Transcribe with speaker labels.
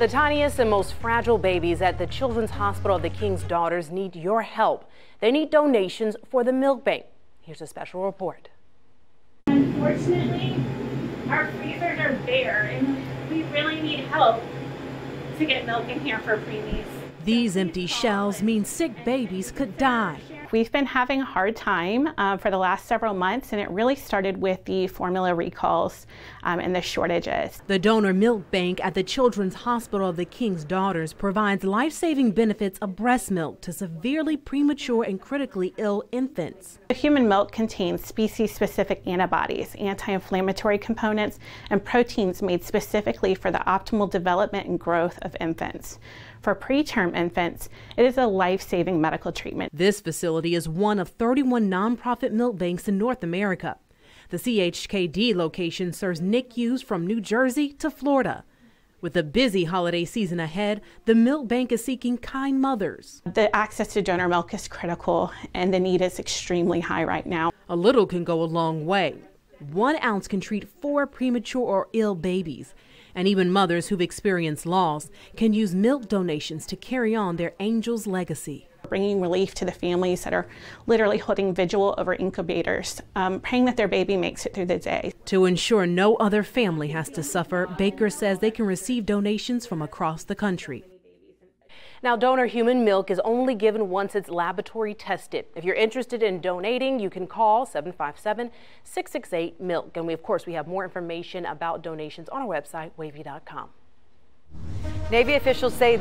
Speaker 1: The tiniest and most fragile babies at the Children's Hospital of the King's Daughters need your help. They need donations for the milk bank. Here's a special report.
Speaker 2: Unfortunately, our freezers are bare and we really need help to get milk in here for preemies.
Speaker 3: These empty shells mean sick babies could die.
Speaker 4: We've been having a hard time uh, for the last several months, and it really started with the formula recalls um, and the shortages.
Speaker 3: The donor milk bank at the Children's Hospital of the King's Daughters provides life saving benefits of breast milk to severely premature and critically ill infants.
Speaker 4: The human milk contains species specific antibodies, anti inflammatory components, and proteins made specifically for the optimal development and growth of infants. For preterm infants, it is a life saving medical treatment.
Speaker 3: This facility is one of 31 nonprofit milk banks in North America. The CHKD location serves NICUs from New Jersey to Florida. With a busy holiday season ahead, the milk bank is seeking kind mothers.
Speaker 4: The access to donor milk is critical and the need is extremely high right now.
Speaker 3: A little can go a long way. One ounce can treat four premature or ill babies. And even mothers who've experienced loss can use milk donations to carry on their angel's legacy.
Speaker 4: Bringing relief to the families that are literally holding vigil over incubators, um, praying that their baby makes it through the day.
Speaker 3: To ensure no other family has to suffer, Baker says they can receive donations from across the country.
Speaker 1: Now, donor human milk is only given once it's laboratory tested. If you're interested in donating, you can call 757-668-MILK. And we, of course, we have more information about donations on our website, wavy.com.
Speaker 5: Navy officials say they